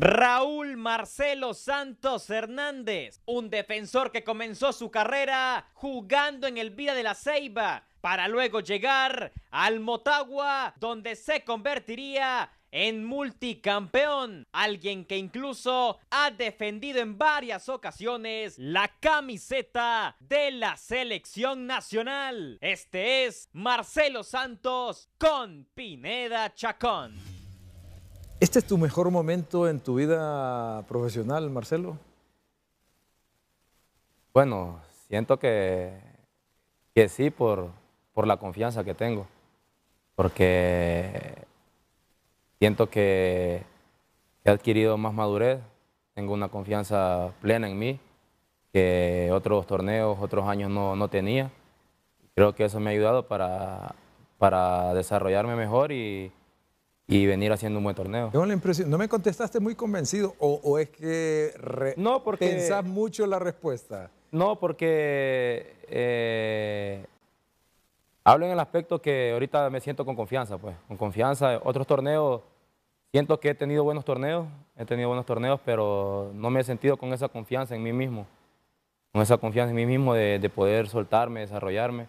Raúl Marcelo Santos Hernández, un defensor que comenzó su carrera jugando en el Vida de la Ceiba para luego llegar al Motagua donde se convertiría en multicampeón, alguien que incluso ha defendido en varias ocasiones la camiseta de la selección nacional. Este es Marcelo Santos con Pineda Chacón. ¿Este es tu mejor momento en tu vida profesional, Marcelo? Bueno, siento que, que sí por, por la confianza que tengo, porque siento que he adquirido más madurez, tengo una confianza plena en mí que otros torneos, otros años no, no tenía. Creo que eso me ha ayudado para, para desarrollarme mejor y, y venir haciendo un buen torneo. Tengo la impresión, no me contestaste muy convencido o, o es que re- No, porque- pensás mucho la respuesta. No, porque eh, hablo en el aspecto que ahorita me siento con confianza, pues, con confianza. Otros torneos, siento que he tenido buenos torneos, he tenido buenos torneos, pero no me he sentido con esa confianza en mí mismo, con esa confianza en mí mismo de, de poder soltarme, desarrollarme.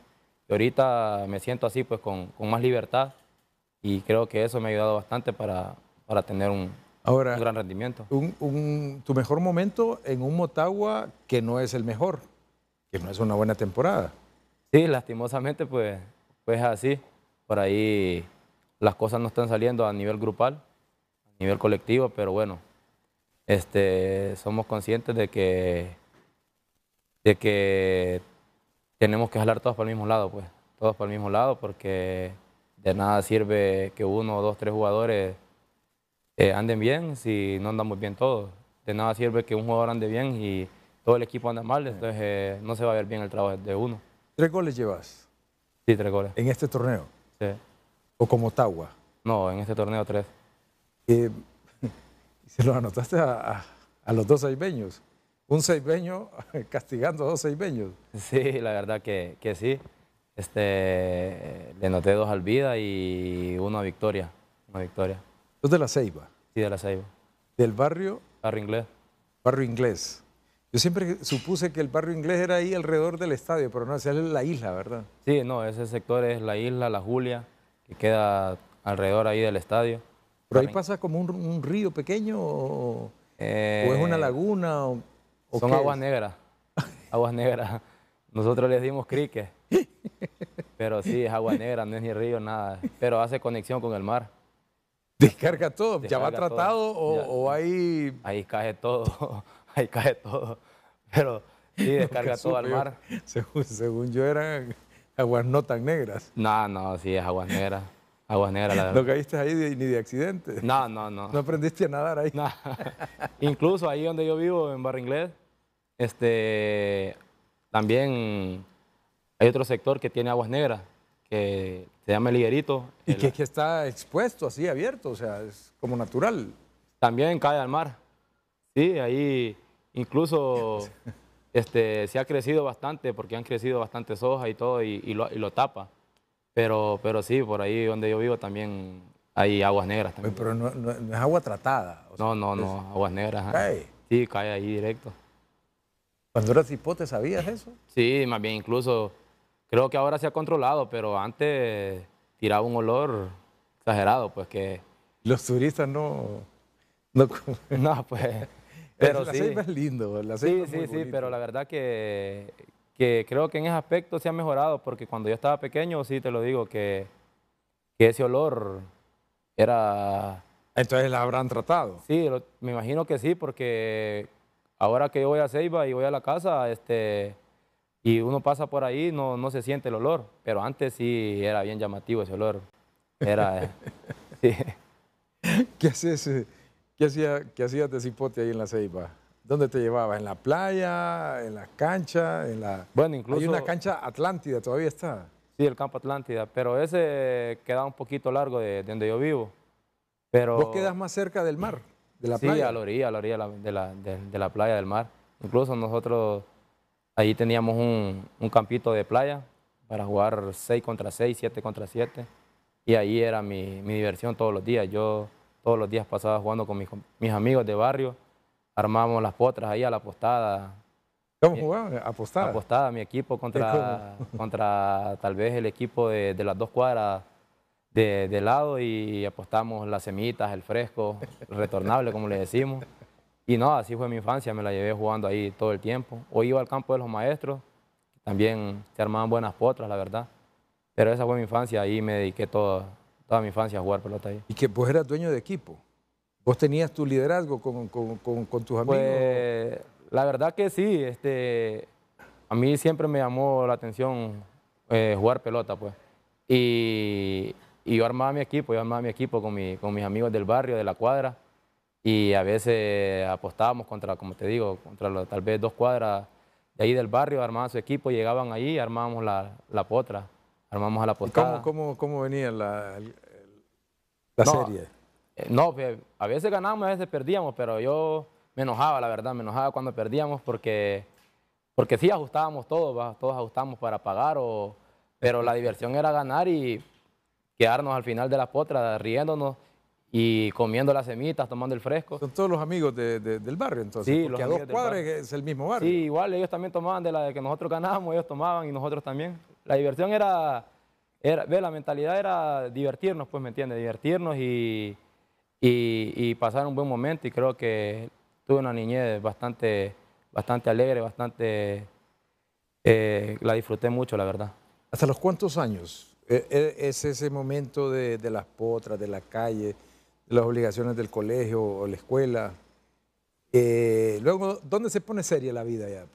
Y ahorita me siento así, pues, con, con más libertad y creo que eso me ha ayudado bastante para, para tener un, Ahora, un gran rendimiento. un- un- tu mejor momento en un Motagua que no es el mejor, que no es una buena temporada. Sí, lastimosamente pues, pues es así. Por ahí las cosas no están saliendo a nivel grupal, a nivel colectivo, pero bueno, este, somos conscientes de que, de que tenemos que jalar todos para el mismo lado, pues, todos para el mismo lado, porque de nada sirve que uno, dos, tres jugadores eh, anden bien si no andamos bien todos. De nada sirve que un jugador ande bien y todo el equipo anda mal, entonces eh, no se va a ver bien el trabajo de uno. Tres goles llevas Sí, tres goles. en este torneo, Sí. o con Motagua. No, en este torneo tres. Eh, y se los anotaste a, a- a los dos seibeños. Un seibeño castigando a dos seibeños. Sí, la verdad que, que sí. Este, le noté dos al vida y uno a Victoria. Una victoria. Dos de la Ceiba, Sí, de la Ceiba. del barrio, Carro inglés. barrio inglés. Yo siempre supuse que el barrio inglés era ahí alrededor del estadio, pero no, esa es la isla, ¿verdad? Sí, no, ese sector es la isla, la Julia, que queda alrededor ahí del estadio. Pero ahí pasa como un, un río pequeño o, Eh, o es una laguna. O, o Son aguas negras. Aguas negras. Nosotros les dimos crique. Pero sí, es agua negra, no es ni río, nada. Pero hace conexión con el mar. Descarga todo. ¿Ya va tratado o, Ya. o hay Ahí cae todo, ahí cae todo. Pero sí, descarga todo al mar. Según, según yo eran aguas no tan negras. No, no, sí, es aguas negras. Aguas negras, la No verdad. caíste ahí de- ni de accidente. No, no, no. No aprendiste a nadar ahí. No. Incluso ahí donde yo vivo, en Barrio Inglés, este, también hay otro sector que tiene aguas negras, que se llama El Higuerito. Y El- que, que está expuesto, así abierto, o sea, es como natural. También cae al mar. Sí, ahí incluso este, se ha crecido bastante porque han crecido bastantes hojas y todo y, y lo, y lo tapa. Pero, pero sí, por ahí donde yo vivo también hay aguas negras también. Pero no, no- no es agua tratada. o sea, No, no, no, aguas negras. Cae. Sí, cae ahí directo. Cuando eras hipote, ¿sabías eso? Sí, más bien incluso creo que ahora se ha controlado, pero antes tiraba un olor exagerado, pues que Los turistas no... no no, pues. Pero la sí. Ceiba es lindo. La Sí, Ceiba es sí, muy sí, bonito. pero la verdad que, que creo que en ese aspecto se ha mejorado, porque cuando yo estaba pequeño, sí te lo digo, que, que ese olor era... Entonces la habrán tratado. Sí, lo- me imagino que sí, porque ahora que yo voy a Ceiba y voy a la casa, este, y uno pasa por ahí, no, no se siente el olor, pero antes sí era bien llamativo ese olor. Era... eh, sí. ¿Qué haces? eh? ¿Qué hacía- qué hacías de cipote ahí en la Ceiba? ¿Dónde te llevabas? ¿En la playa? ¿En la cancha? En la... Bueno, incluso... Hay una cancha Atlántida, todavía está. Sí, el campo Atlántida, pero ese queda un poquito largo de, de donde yo vivo. Pero, ¿Vos quedas más cerca del mar, de la sí, playa? a la orilla, a la orilla de la, de la- de- de la playa del mar. Incluso nosotros ahí teníamos un, un campito de playa para jugar 6 contra 6, 7 contra 7. Y ahí era mi, mi diversión todos los días. Yo todos los días pasaba jugando con mis, mis amigos de barrio, armábamos las potras ahí a la postada, ¿Cómo jugaban? Apostada. apostada mi equipo contra, contra tal vez el equipo de, de las dos cuadras de, de lado y apostamos las semitas, el fresco, el retornable, como le decimos. Y no, así fue mi infancia, me la llevé jugando ahí todo el tiempo. O iba al campo de los maestros, también se armaban buenas potras, la verdad. Pero esa fue mi infancia, ahí me dediqué toda, toda mi infancia a jugar pelota ahí. Y que vos eras dueño de equipo. Vos tenías tu liderazgo con, con- con- con tus amigos. Pues la verdad que sí, este, a mí siempre me llamó la atención eh, jugar pelota, pues. Y, y yo armaba mi equipo, yo armaba mi equipo con, mi- con mis amigos del barrio, de la cuadra, y a veces apostábamos contra, como te digo, contra los- tal vez dos cuadras de ahí del barrio, armaban su equipo, llegaban ahí, armábamos la, la potra, armamos a la ¿Y postada. cómo, cómo, cómo venía la, el- la No, serie? Eh, No, a veces ganábamos, a veces perdíamos, pero yo me enojaba, la verdad, me enojaba cuando perdíamos porque, porque sí ajustábamos todos, todos ajustábamos para pagar, o, pero la diversión era ganar y quedarnos al final de la potra riéndonos y comiendo las semitas, tomando el fresco. Son todos los amigos de- de- del barrio, entonces. Sí, porque los a dos cuadras es el mismo barrio. Sí, igual ellos también tomaban de la de que nosotros ganábamos, ellos tomaban y nosotros también. La diversión era, era ve, la mentalidad era divertirnos, pues, ¿me entiendes? Divertirnos y, y, y pasar un buen momento y creo que tuve una niñez bastante, bastante alegre, bastante, eh, la disfruté mucho, la verdad. ¿Hasta los cuántos años? E- e- Es ese momento de, de las potras, de la calle, de las obligaciones del colegio o la escuela. Eh, luego, ¿dónde se pone seria la vida ya?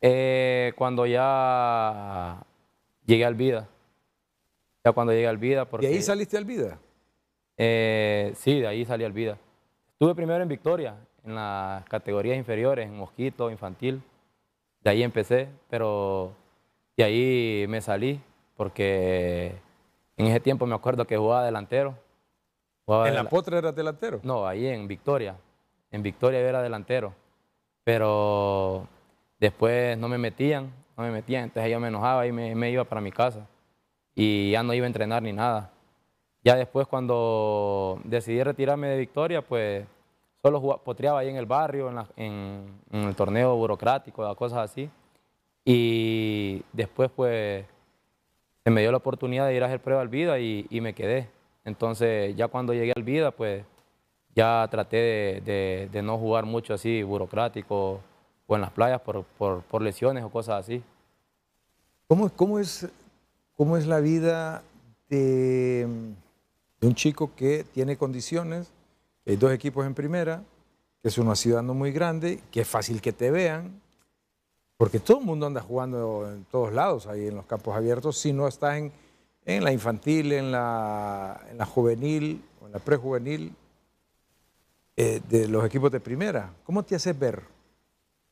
Eh, cuando ya llegué al Vida, ya cuando llegué al Vida, porque... ¿Y ahí saliste al vida? Eh, sí, de ahí salí al vida. Estuve primero en Victoria, en las categorías inferiores, en Mosquito, infantil. De ahí empecé, pero de ahí me salí porque en ese tiempo me acuerdo que jugaba delantero. Jugaba ¿En la del- potra eras delantero? no, ahí en Victoria. En Victoria yo era delantero. Pero después no me metían, no me metían. Entonces yo me enojaba y me, me iba para mi casa. Y ya no iba a entrenar ni nada. Ya después cuando decidí retirarme de Victoria, pues solo jugaba- potreaba ahí en el barrio, en, la- en- en el torneo burocrático, cosas así. Y después pues se me dio la oportunidad de ir a hacer prueba al vida y, me quedé. Entonces ya cuando llegué al vida, pues ya traté de, no jugar mucho así burocrático o en las playas por, por- por lesiones o cosas así. ¿Cómo, cómo es, ¿Cómo es la vida de, un chico que tiene condiciones, hay dos equipos en primera, que es una ciudad no muy grande, que es fácil que te vean, porque todo el mundo anda jugando en todos lados, ahí en los campos abiertos, si no estás en, en la infantil, en la, en la juvenil o en la prejuvenil eh, de los equipos de primera. ¿Cómo te haces ver?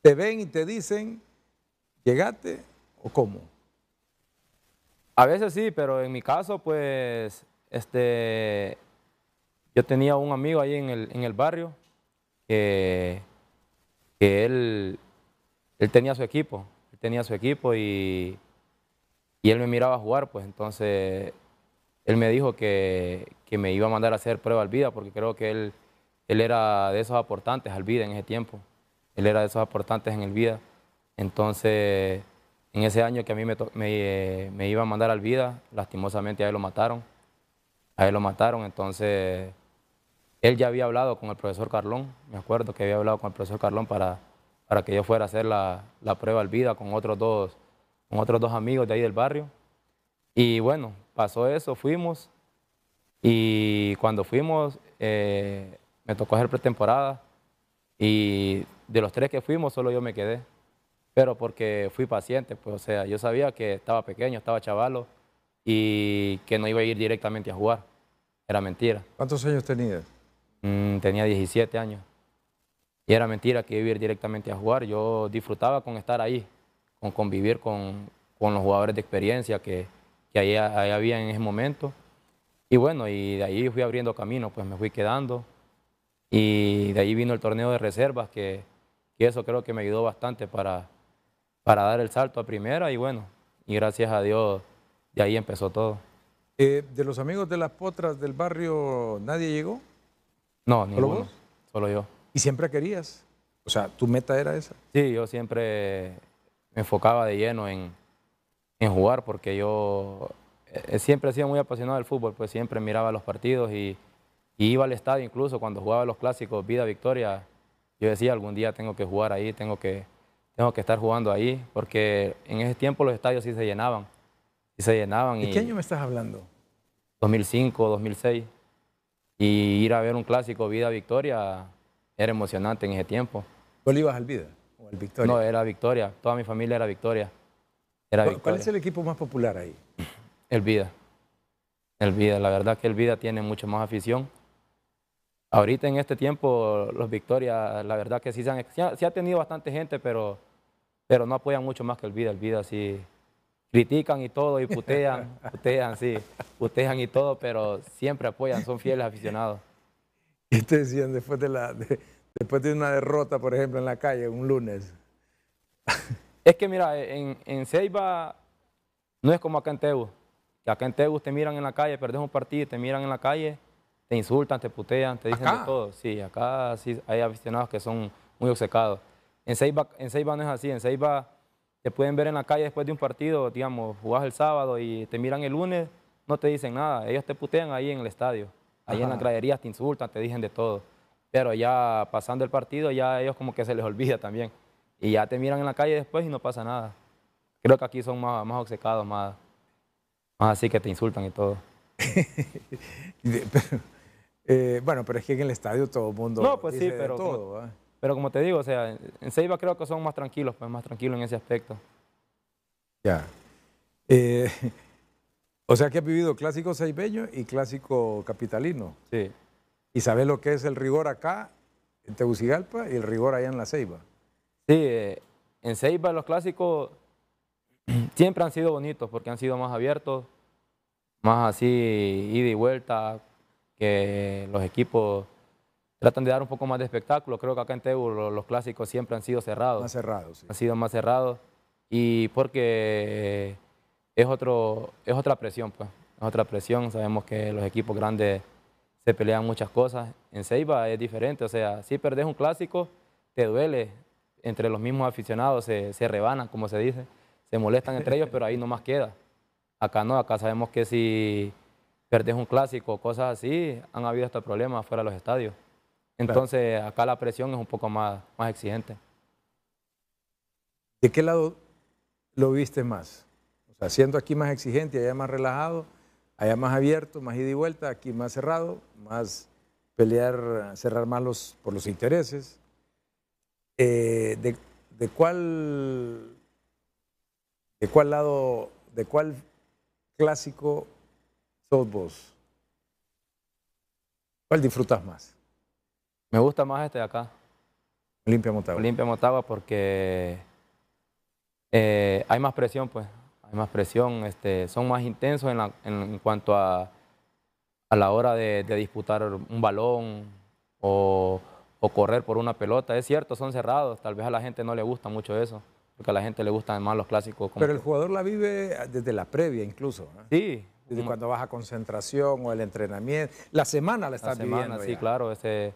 ¿Te ven y te dicen, llegate o cómo? A veces sí, pero en mi caso, pues, este, yo tenía un amigo ahí en el, en el barrio que, que él, él tenía su equipo, él tenía su equipo y, y él me miraba jugar, pues entonces él me dijo que, que me iba a mandar a hacer prueba al vida porque creo que él, él era de esos aportantes al vida en ese tiempo, él era de esos aportantes en el vida. Entonces, en ese año que a mí me, me, eh, me iba a mandar al vida, lastimosamente a él lo mataron. A él lo mataron, entonces él ya había hablado con el profesor Carlón, me acuerdo que había hablado con el profesor Carlón para, para que yo fuera a hacer la, la prueba al vida con otros, dos, con otros dos amigos de ahí del barrio. Y bueno, pasó eso, fuimos. Y cuando fuimos, eh, me tocó hacer pretemporada. Y de los tres que fuimos, solo yo me quedé. Pero porque fui paciente, pues, o sea, yo sabía que estaba pequeño, estaba chavalo y que no iba a ir directamente a jugar. Era mentira. ¿Cuántos años tenías? Mm, tenía 17 años. Y era mentira que iba a ir directamente a jugar. Yo disfrutaba con estar ahí, con convivir con, con los jugadores de experiencia que, que ahí, ahí había en ese momento. Y bueno, y de ahí fui abriendo camino, pues me fui quedando. Y de ahí vino el torneo de reservas, que, que eso creo que me ayudó bastante para, para dar el salto a primera. Y bueno, y gracias a Dios, de ahí empezó todo. Eh, de los amigos de las potras del barrio, ¿nadie llegó? No, ninguno. vos? Solo yo. ¿Y siempre querías? O sea, ¿tu meta era esa? Sí, yo siempre me enfocaba de lleno en, en jugar porque yo eh, siempre he sido muy apasionado del fútbol, pues siempre miraba los partidos y, y iba al estadio incluso cuando jugaba los clásicos Vida Victoria. Yo decía, algún día tengo que jugar ahí, tengo que, tengo que estar jugando ahí, porque en ese tiempo los estadios sí se llenaban. Sí se llenaban. ¿De y qué año me estás hablando? 2005, 2006. Y ir a ver un clásico Vida Victoria era emocionante en ese tiempo. ¿Tú le ibas al Vida o al Victoria? No, era Victoria. Toda mi familia era Victoria. Era ¿Cuál, Victoria. cuál es el equipo más popular ahí? El Vida. El Vida. La verdad que el Vida tiene mucho más afición. Ahorita en este tiempo los Victoria, la verdad que sí, se han- sí ha, sí ha tenido bastante gente, pero, pero no apoyan mucho más que el Vida. El Vida sí critican y todo y putean, putean, sí, putean y todo, pero siempre apoyan, son fieles aficionados. Y te decían después de, la, de- después de una derrota, por ejemplo, en la calle, un lunes. Es que mira, en, en Ceiba no es como acá en Tegu. Acá en Tegu te miran en la calle, perdés un partido, te miran en la calle, te insultan, te putean, te dicen ¿Acá? de todo. Sí, acá sí hay aficionados que son muy obcecados. En Ceiba, en Ceiba no es así. En Ceiba te pueden ver en la calle después de un partido, digamos, jugás el sábado y te miran el lunes, no te dicen nada. Ellos te putean ahí en el estadio. Ahí en las graderías te insultan, te dicen de todo. Pero ya pasando el partido, ya ellos como que se les olvida también. Y ya te miran en la calle después y no pasa nada. Creo que aquí son más, más obcecados, más, más así que te insultan y todo. Pero, eh, bueno, pero es que en el estadio todo el mundo No, pues sí, dice pero como- todo. ¿va? Pero como te digo, o sea, en Ceiba creo que son más tranquilos, pues más tranquilos en ese aspecto. Ya. Eh, o sea que has vivido clásico seibeño y clásico capitalino. Sí. Y sabes lo que es el rigor acá, en Tegucigalpa, y el rigor allá en La Ceiba. Sí, eh, en Ceiba los clásicos siempre han sido bonitos porque han sido más abiertos, más así ida y vuelta, que los equipos tratan de dar un poco más de espectáculo. Creo que acá en Tegu lo- los, clásicos siempre han sido cerrados. Más cerrado, sí. han sido más cerrados y porque es, otro, es otra presión, pues, es otra presión. Sabemos que los equipos grandes se pelean muchas cosas. En Ceiba es diferente, o sea, si perdés un clásico, te duele. Entre los mismos aficionados se, se rebanan, como se dice, se molestan entre ellos, pero ahí no más queda. Acá no, acá sabemos que si perdés un clásico, cosas así, han habido hasta problemas fuera de los estadios. Entonces, acá la presión es un poco más, más exigente. ¿De qué lado lo viste más? Sea, siendo aquí más exigente, allá más relajado, allá más abierto, más ida y vuelta, aquí más cerrado, más pelear, cerrar más los, por los intereses. Eh, de, de cuál, ¿De cuál lado, de cuál clásico sos vos? ¿Cuál disfrutas más? Me gusta más este de acá. Olimpia Motagua. Olimpia Motagua porque eh, hay más presión, pues. Hay más presión, este, son más intensos en, la- en- cuanto a, a la hora de, de disputar un balón o, o correr por una pelota. Es cierto, son cerrados, tal vez a la gente no le gusta mucho eso, porque a la gente le gustan más los clásicos. como Pero el jugador la vive desde la previa incluso. ¿eh? sí, Desde cuando vas a concentración o el entrenamiento. La semana la la estás semana, viviendo. sí, ya. claro. Ese,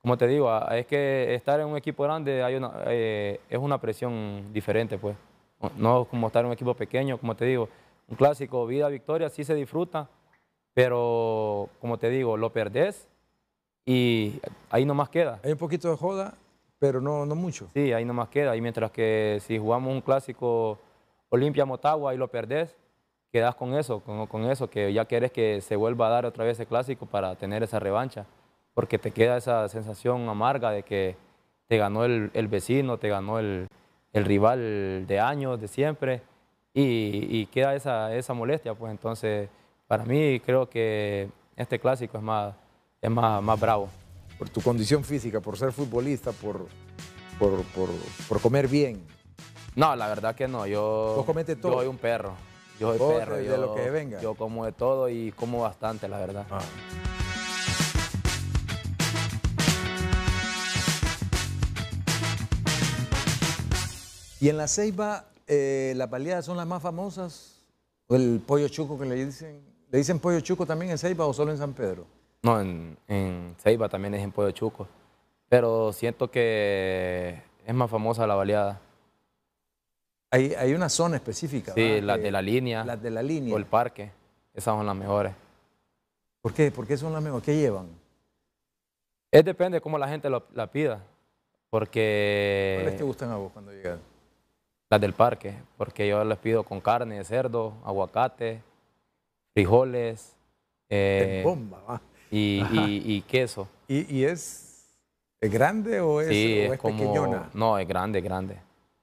como te digo, a- es que estar en un equipo grande hay una, eh, es una presión diferente, pues. No- como estar en un equipo pequeño, como te digo. Un clásico, vida, victoria, sí se disfruta, pero como te digo, lo perdés y ahí nomás queda. Hay un poquito de joda, pero no, no mucho. Sí, ahí nomás queda. Y mientras que si jugamos un clásico Olimpia Motagua y lo perdés, quedas con eso, con, con eso, que ya quieres que se vuelva a dar otra vez ese clásico para tener esa revancha. Porque te queda esa sensación amarga de que te ganó el, el vecino, te ganó el, el rival de años, de siempre, y, y queda esa, esa molestia. Pues entonces, para mí creo que este clásico es más, es más, más bravo. Por tu condición física, por ser futbolista, por, por, por, por comer bien. No, la verdad que no. Yo, Vos comete todo. Yo soy un perro. Yo soy Vos perro. de- de yo, lo que venga. Yo como de todo y como bastante, la verdad. Ah. Y en la Ceiba, eh, ¿las baleadas son las más famosas? ¿O el pollo chuco que le dicen? ¿Le dicen pollo chuco también en Ceiba o solo en San Pedro? No, en, en Ceiba también es en Pollo Chuco. Pero siento que es más famosa la baleada. Hay, hay una zona específica. Sí, las de la línea Las de la línea. o el parque. Esas son las mejores. ¿Por qué? ¿Por qué son las mejores? ¿Qué llevan? Es depende de cómo la gente lo- la pida. Porque... ¿Cuáles te gustan a vos cuando llegas? Las del parque, porque yo les pido con carne de cerdo, aguacate, frijoles eh, bomba, ¿va? y, y- y queso. ¿Y, y es, es grande o es, sí, o es, es como... pequeñona? No, es grande, grande.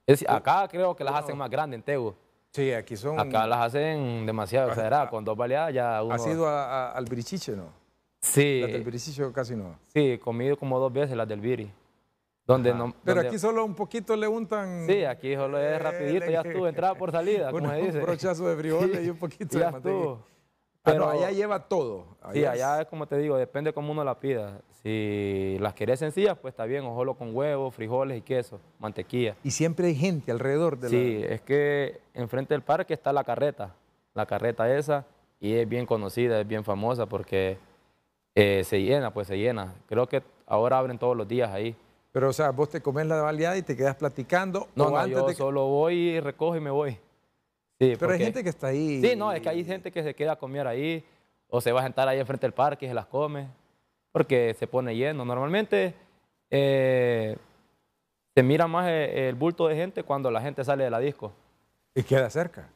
Es- acá creo que las hacen más grandes en Tegu. Sí, aquí son... Acá las hacen demasiado exageradas, con dos baleadas ya uno... ¿Has ido a- a- al Birichiche, no? Sí, Las del Birichiche casi no. sí, he comido como dos veces las del Biri. Donde Ajá. no, Pero donde- aquí solo un poquito le untan... Sí, aquí solo es rapidito, ya estuvo, entrada por salida, como se dice. Un brochazo de frijoles Sí, y un poquito ya de mantequilla. Ah, Pero no, allá lleva todo. Sí, es- allá es como te digo, depende cómo uno la pida. Si las querés sencillas, pues está bien, o solo con huevo, frijoles y queso, mantequilla. Y siempre hay gente alrededor de Sí, es que enfrente del parque está la carreta, la carreta esa, y es bien conocida, es bien famosa porque eh, se llena, pues se llena. Creo que ahora abren todos los días ahí. Pero, o sea, vos te comes la baleada y te quedas platicando. No, o no, antes yo solo voy y recojo y me voy. Sí, Pero hay porque- gente que está ahí. Sí, no, es que hay gente que se queda a comer ahí o se va a sentar ahí enfrente del parque y se las come porque se pone lleno. Normalmente eh, se mira más el, el bulto de gente cuando la gente sale de la disco. Y queda cerca.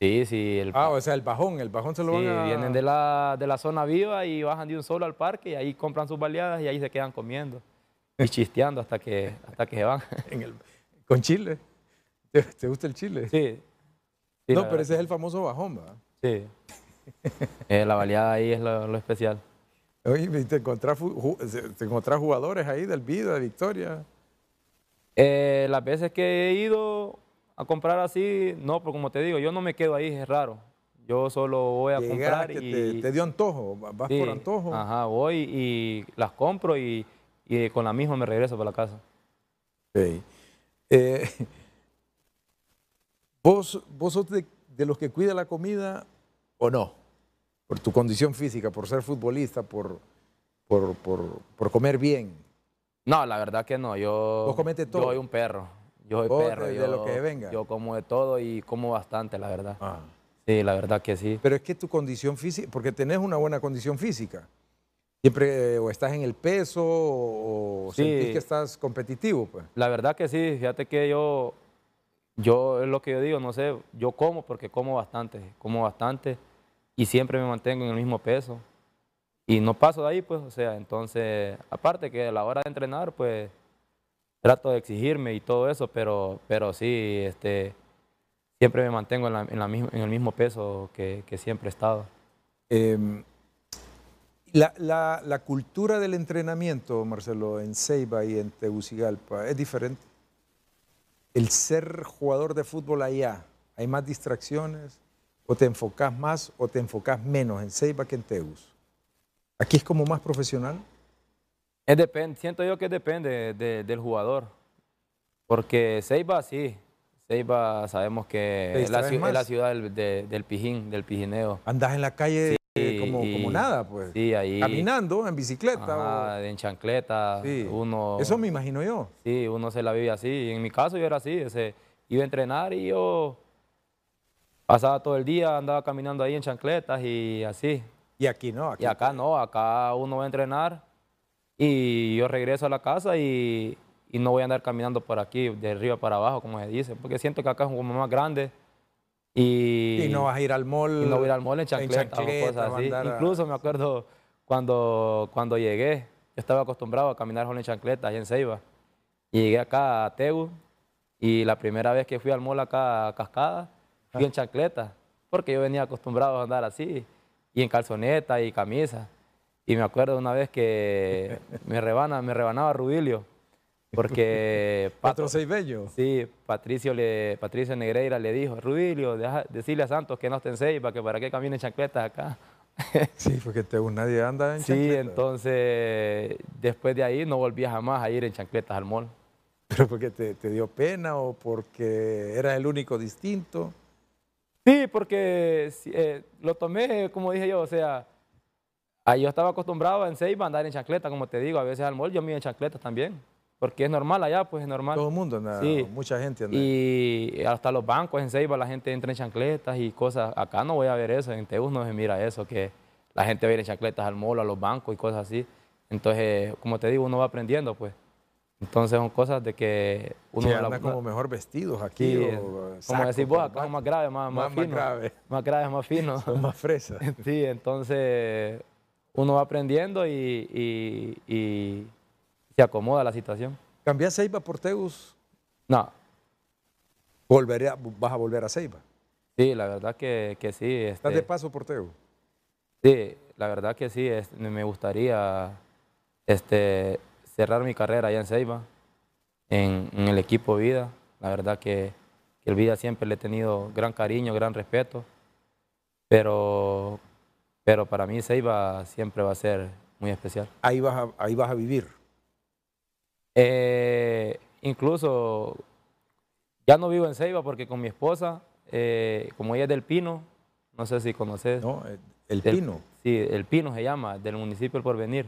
Sí, sí, el, Ah, o sea, el bajón, el bajón se lo sí, van a... vienen de la, de la zona viva y bajan de un solo al parque y ahí compran sus baleadas y ahí se quedan comiendo y chisteando hasta que, hasta que se van. en el- con chile. ¿Te, te gusta el chile? Sí. Sí, no, pero verdad ese es el famoso bajón, ¿va? Sí. Eh, la baleada ahí es lo, lo especial. Oye, te encontrás, te encontrás jugadores ahí del Vida, de Victoria. Eh, las veces que he ido a comprar así, no, pero como te digo, yo no me quedo ahí, es raro. Yo solo voy a comprar Llegaste, y... te, te dio antojo, va- vas sí, por antojo. Ajá, voy y las compro y, y con la misma me regreso para la casa. Ok. Eh, ¿vos, ¿Vos sos de, de los que cuida la comida o no? Por tu condición física, por ser futbolista, por, por, por, por comer bien. No, la verdad que no, yo... Vos comete todo. Yo soy un perro, yo soy perro. de- de lo que venga. Yo como de todo y como bastante, la verdad. Ah. Sí, la verdad que sí. Pero es que tu condición física, porque tenés una buena condición física. Siempre eh, o estás en el peso o, Sí. sentís que estás competitivo, pues. La verdad que sí, fíjate que yo, yo es lo que yo digo, no sé, yo como porque como bastante, como bastante y siempre me mantengo en el mismo peso y no paso de ahí, pues, o sea, entonces, aparte que a la hora de entrenar, pues, trato de exigirme y todo eso, pero, pero sí, este, siempre me mantengo en, la- en la en el mismo peso que, que siempre he estado. Eh, la, la- la cultura del entrenamiento, Marcelo, en Ceiba y en Tegucigalpa es diferente. El ser jugador de fútbol allá, ¿hay más distracciones? ¿O te enfocas más o te enfocas menos en Ceiba que en Tegus? ¿Aquí es como más profesional? Es depen- siento yo que depende de- del jugador. Porque Ceiba sí. Ceiba sabemos ¿Te que es la, es la ciudad del, de- del pijín, del pijineo. Andás en la calle como, y- como nada, pues. Sí, ahí. Caminando, en bicicleta. o- Ajá, en chancleta. Sí. Uno, Eso me imagino yo. Sí, uno se la vive así. Y en mi caso yo era así. ese, iba a entrenar y yo pasaba todo el día, andaba caminando ahí en chancletas y así. Y aquí no. Aquí Y acá no, acá uno va a entrenar y yo regreso a la casa y, y no voy a andar caminando por aquí, de arriba para abajo, como se dice, porque siento que acá es como más grande y, Y no vas a ir al mall. y no voy a ir al mall en chancleta, chancleta, o cosas así. a- Incluso me acuerdo cuando, cuando llegué, yo estaba acostumbrado a caminar con en chancleta allá en Ceiba. Y llegué acá a Tegu y la primera vez que fui al mall acá a Cascada, fui en chancleta, porque yo venía acostumbrado a andar así, y en calzoneta y camisa. Y me acuerdo una vez que me, rebana, me rebanaba Rubilio, porque Pato- seis bello. Sí, Patricio, le, Patricio Negreira le dijo, Rubilio, deja- decirle a Santos que no esté en Ceiba, que para qué camine en chancletas acá. Sí, porque te, nadie anda en Sí, chancleta. entonces después de ahí no volví jamás a ir en chancletas al mall. ¿Pero porque te, te dio pena o porque era el único distinto? Sí, porque sí, eh, lo tomé, como dije yo, o sea, Ahí yo estaba acostumbrado en Ceiba a andar en chancleta, como te digo, a veces al mall yo me iba en chancletas también, porque es normal allá, pues es normal. Todo el mundo anda, Sí. mucha gente anda. Y hasta los bancos en Ceiba la gente entra en chancletas y cosas. Acá no voy a ver eso, en Teus no se mira eso, que la gente va a ir en chancletas al mall, a los bancos y cosas así. Entonces, como te digo, uno va aprendiendo, pues. Entonces son cosas de que uno... La- anda como mejor vestidos aquí. Sí, o, como saco, decís vos, acá es más grave, más, más, Más- más fino. grave. Más grave, más fino. son más fresas. Sí, entonces uno va aprendiendo y, y- y se acomoda la situación. ¿Cambiás Ceiba por Teus? No, Volveré a- vas a volver a Ceiba. sí, la verdad que, que sí. ¿Estás este, de paso por Teus? Sí, la verdad que sí, es- me gustaría este, cerrar mi carrera allá en Ceiba, en, en el equipo Vida. La verdad que, que el Vida siempre le he tenido gran cariño, gran respeto, pero, pero para mí Ceiba siempre va a ser muy especial. Ahí vas a, ahí vas a vivir. Eh, incluso ya no vivo en Ceiba porque con mi esposa, eh, como ella es del Pino, no sé si conoces. ¿no? Eh, El Del- Pino, Sí, el Pino se llama, del municipio El Porvenir,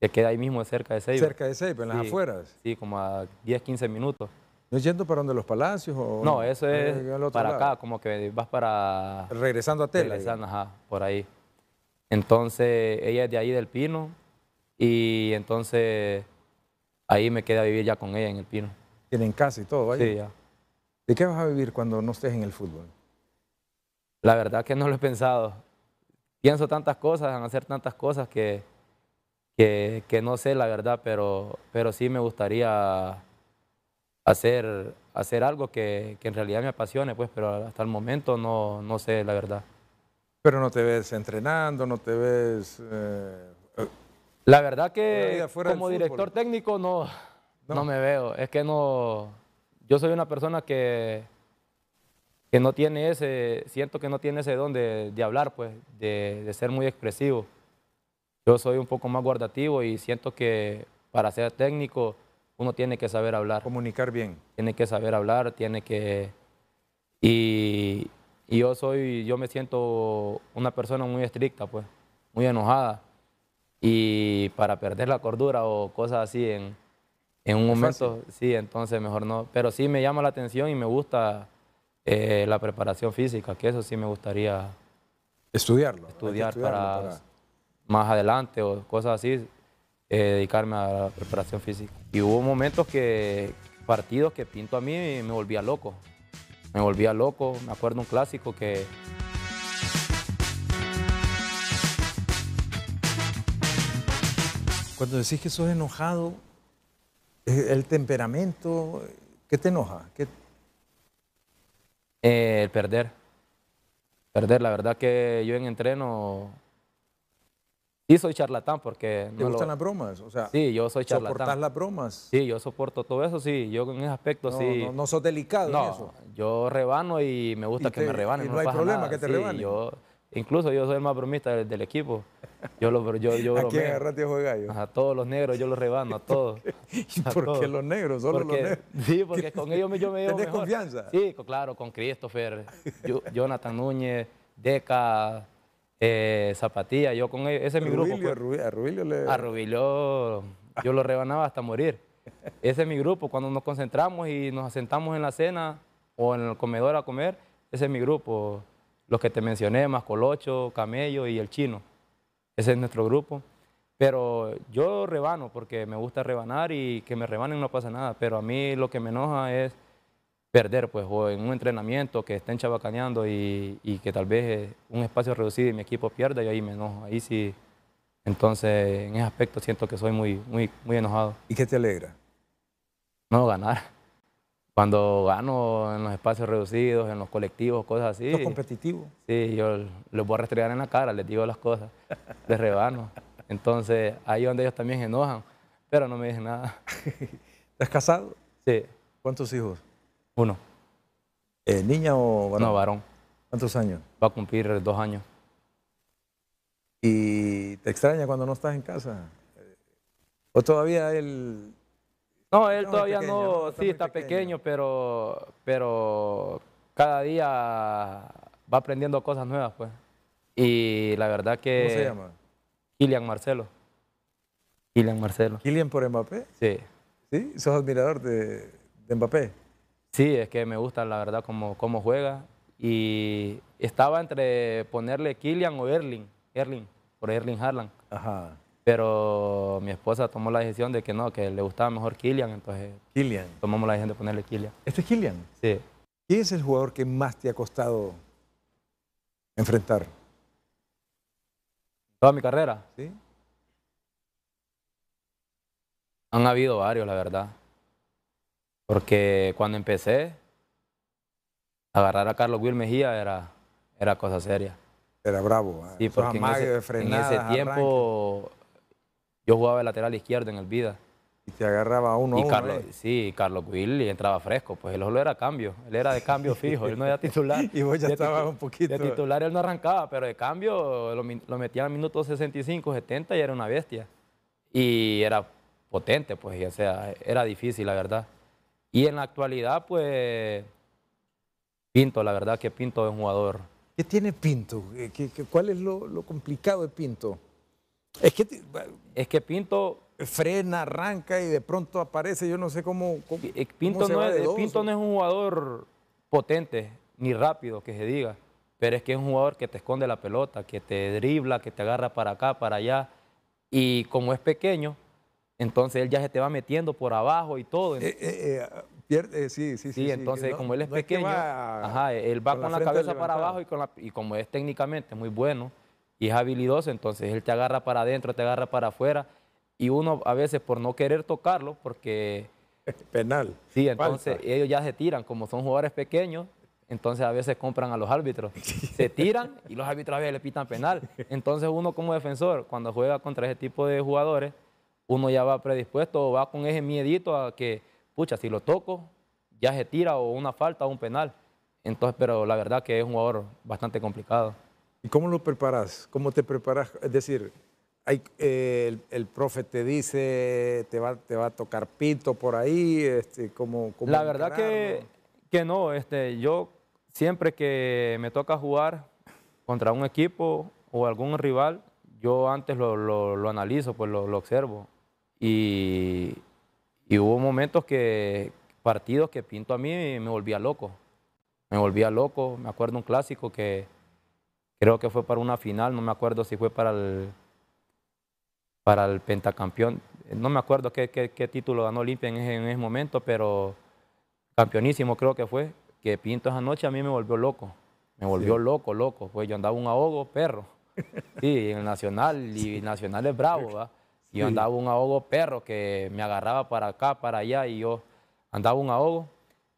que queda ahí mismo cerca de Ceiba. cerca de Ceiba, en las Sí. afueras. Sí, como a 10, 15 minutos. ¿No es yendo para donde los palacios? O No, eso es para lado. acá, como que vas para... Regresando a Tela. regresando, ajá, por ahí. Entonces, ella es de ahí del Pino y entonces ahí me quedé a vivir ya con ella en el Pino. Tienen casa y todo ahí. Sí, ya. ¿De qué vas a vivir cuando no estés en el fútbol? La verdad que no lo he pensado. Pienso tantas cosas, en hacer tantas cosas que, que, que no sé la verdad, pero, pero sí me gustaría hacer, hacer algo que, que en realidad me apasione, pues, pero hasta el momento no, no sé la verdad. Pero no te ves entrenando, no te ves... eh, eh, La verdad que fuera como director técnico no, No. no. me veo. Es que no, yo soy una persona que, que no tiene ese, siento que no tiene ese don de, de hablar, pues, de, de ser muy expresivo. Yo soy un poco más guardativo y siento que para ser técnico uno tiene que saber hablar comunicar bien. tiene que saber hablar, tiene que... Y, y yo soy, yo me siento una persona muy estricta, pues, muy enojada. Y para perder la cordura o cosas así en, en un momento, sí, entonces mejor no. Pero sí me llama la atención y me gusta eh, la preparación física, que eso sí me gustaría Estudiarlo. estudiar estudiarlo para, más adelante o cosas así, eh, dedicarme a la preparación física. Y hubo momentos que, partidos que pinto a mí y me volvía loco. Me volvía loco, me acuerdo un clásico que Cuando decís que sos enojado, el temperamento, ¿qué te enoja? ¿Qué- eh, el perder. Perder, la verdad que yo en entreno sí soy charlatán porque... ¿Te no lo- gustan las bromas? O sea, Sí, yo soy ¿soportás charlatán. las bromas? Sí, yo soporto todo eso, sí. Yo en ese aspecto no, sí... no, no sos delicado No, en eso. yo rebano y me gusta Y que te- me rebanen. y no hay pasa problema nada. que te Sí, rebanen. Yo, incluso yo soy el más bromista del, del equipo. Yo, lo, yo, yo ¿A quién agarraste de gallo? A todos los negros yo los rebano, a todos. ¿Y por qué los negros? Solo Porque- los negros. Sí, porque con ellos yo me llevo ¿Tenés mejor. confianza? Sí, claro, con Christopher, yo- Jonathan Núñez, Deca, eh, Zapatilla, yo con ellos, ese es mi grupo. Rubilio, pues. Rubi- a Rubilio le... A Rubilio yo lo rebanaba hasta morir. Ese es mi grupo. Cuando nos concentramos y nos asentamos en la cena o en el comedor a comer, ese es mi grupo. Los que te mencioné, Mascolocho, Camello y el Chino. Ese es nuestro grupo. Pero yo rebano porque me gusta rebanar y que me rebanen no pasa nada. Pero a mí lo que me enoja es perder, pues, o en un entrenamiento que estén chabacaneando y, y que tal vez eh, un espacio reducido y mi equipo pierda, y ahí me enojo. Ahí sí. Entonces, en ese aspecto siento que soy muy, muy, muy enojado. ¿Y qué te alegra? No ganar. Cuando gano en los espacios reducidos, en los colectivos, cosas así. ¿Sos competitivo? Sí, yo les voy a restregar en la cara, les digo las cosas, les rebano. Entonces, ahí donde ellos también se enojan, pero no me dicen nada. ¿Estás casado? Sí, ¿Cuántos hijos? uno, Eh, ¿Niña o varón? no varón, ¿Cuántos años? va a cumplir dos años. ¿Y te extraña cuando no estás en casa? ¿O todavía él... No, él No, todavía pequeño, no, está sí, está pequeño. pequeño, pero, pero cada día va aprendiendo cosas nuevas, pues. Y la verdad que... ¿Cómo se llama? Kylian Marcelo. Kylian Marcelo. ¿Kylian por Mbappé? Sí. ¿Sí? ¿Sos admirador de, de Mbappé? Sí, es que me gusta la verdad cómo, cómo juega. Y estaba entre ponerle Kylian o Erling. Erling, por Erling Haaland. Ajá. Pero mi esposa tomó la decisión de que no, que le gustaba mejor Kylian, entonces Kylian. tomamos la decisión de ponerle Kylian. ¿Este es Kylian? Sí. ¿Quién es el jugador que más te ha costado enfrentar? Toda mi carrera. ¿Sí? Han habido varios, la verdad. Porque cuando empecé, agarrar a Carlos Will Mejía era, era cosa seria. Era bravo. ¿eh? Sí, porque en ese, en ese tiempo yo jugaba de lateral izquierdo en el Vida. Y te agarraba uno a Y Carlos, sí, Carlos Will y entraba fresco, pues él solo era cambio, él era de cambio fijo, él no era titular. Y vos ya estabas un poquito- De titular él no arrancaba, pero de cambio lo, lo metía al minuto 65, 70 y era una bestia. Y era potente, pues, y, o sea, era difícil, la verdad. Y en la actualidad, pues, Pinto, la verdad que Pinto es un jugador. ¿Qué tiene Pinto? ¿Qué- qué- qué- ¿Cuál es lo, lo complicado de Pinto? Es que Es que Pinto, frena, arranca y de pronto aparece, yo no sé cómo. cómo- cómo Pinto, no es, de dos, Pinto o- no es un jugador potente ni rápido, que se diga, pero es que es un jugador que te esconde la pelota, que te dribla, que te agarra para acá, para allá. Y como es pequeño, entonces él ya se te va metiendo por abajo y todo. Eh, eh, eh, pierde- sí, sí, sí. Entonces no- como él es no que pequeño, va ajá, él va con con, la cabeza para abajo y, con la- y como es técnicamente muy bueno y es habilidoso, entonces él te agarra para adentro, te agarra para afuera y uno a veces por no querer tocarlo, porque Penal. sí, entonces Falta. ellos ya se tiran, como son jugadores pequeños, entonces a veces compran a los árbitros, se tiran y los árbitros a veces le pitan penal. Entonces uno como defensor, cuando juega contra ese tipo de jugadores, uno ya va predispuesto o va con ese miedito a que, pucha, si lo toco, ya se tira o una falta o un penal. Entonces, pero la verdad que es un jugador bastante complicado. ¿Y cómo lo preparas? ¿Cómo te preparas? Es decir, hay, eh, el, el profe te dice, te va, te va a tocar pito por ahí, este, ¿cómo, cómo La verdad que, que no, este, yo siempre que me toca jugar contra un equipo o algún rival, yo antes lo, lo- lo analizo, pues lo, lo observo. Y, y hubo momentos que, partidos que Pinto a mí me volvía loco. Me volvía loco. Me acuerdo un clásico que creo que fue para una final, no me acuerdo si fue para el, para el pentacampeón. No me acuerdo qué, qué- qué título ganó Olimpia en ese, en ese momento, pero campeonísimo creo que fue, que Pinto esa noche a mí me volvió loco. Me volvió loco, loco. Pues yo andaba un ahogo perro. Sí, en el Nacional, y Nacional es bravo, ¿va? Y yo Sí. andaba un ahogo perro que me agarraba para acá, para allá, y yo andaba un ahogo.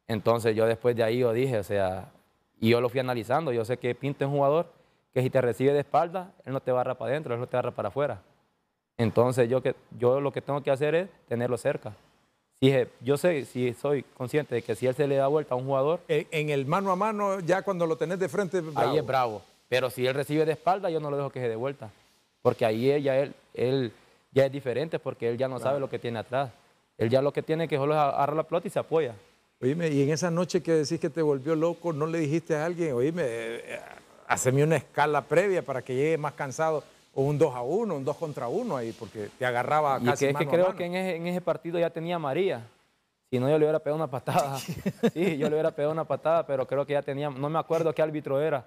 Entonces yo después de ahí yo dije, o sea, y yo lo fui analizando, yo sé que Pinto es un jugador que si te recibe de espalda, él no te barra para adentro, él no te barra para afuera. Entonces yo, que, yo lo que tengo que hacer es tenerlo cerca. Si yo sé, si soy consciente de que si él se le da vuelta a un jugador, En, en el mano a mano, ya cuando lo tenés de frente, ahí es bravo. Pero si él recibe de espalda, yo no lo dejo que se dé vuelta. Porque ahí él ya, él, él ya es diferente porque él ya no sabe lo que tiene atrás. Él ya lo que tiene que solo es agarrar la pelota y se apoya. Oíme, y en esa noche que decís que te volvió loco, ¿no le dijiste a alguien, oíme, eh, haceme una escala previa para que llegue más cansado? O un 2 a 1, un 2 contra 1 ahí, porque te agarraba Y casi que, es que a creo mano. que en ese, en ese partido ya tenía a María. Si no, yo le hubiera pegado una patada. Sí, yo le hubiera pegado una patada, pero creo que ya tenía, no me acuerdo qué árbitro era.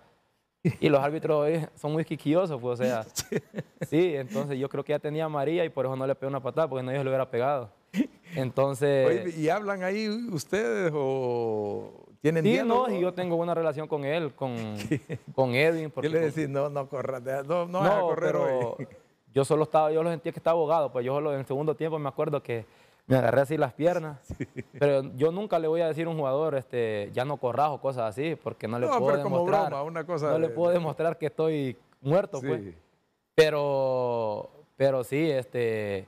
Y los árbitros son muy quisquillosos, pues, o sea. Sí, entonces yo creo que ya tenía a María y por eso no le pegó una patada, porque no yo le hubiera pegado. Entonces. ¿Y hablan ahí ustedes o tienen Sí, no, y yo tengo buena relación con él, con, con Edwin. ¿Qué porque le con- decís? No, no corras, no, no, a correr pero hoy. yo solo estaba, yo lo sentía que estaba abogado, pues yo solo en el segundo tiempo me acuerdo que me agarré así las piernas, pero yo nunca le voy a decir a un jugador, este, ya no corras o cosas así, porque no le No, puedo pero como demostrar, broma, una cosa no le puedo demostrar que estoy muerto, Sí. pues. Pero, pero sí, este,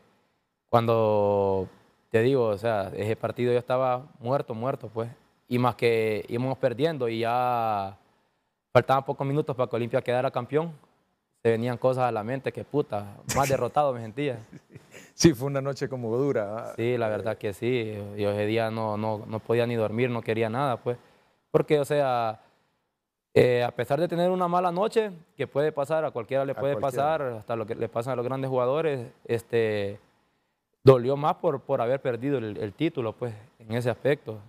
cuando te digo, o sea, ese partido yo estaba muerto, muerto, pues. Y más que íbamos perdiendo y ya faltaban pocos minutos para que Olimpia quedara campeón. Se venían cosas a la mente que puta, más derrotado me sentía. Sí, fue una noche como dura. ¿ah? Sí, la verdad que sí. Yo ese día no, no, no podía ni dormir, no quería nada, pues. Porque, o sea, Eh, a pesar de tener una mala noche, que puede pasar, a cualquiera le A puede cualquiera. pasar, hasta lo que le pasa a los grandes jugadores, este, dolió más por, por haber perdido el, el título, pues, en ese aspecto.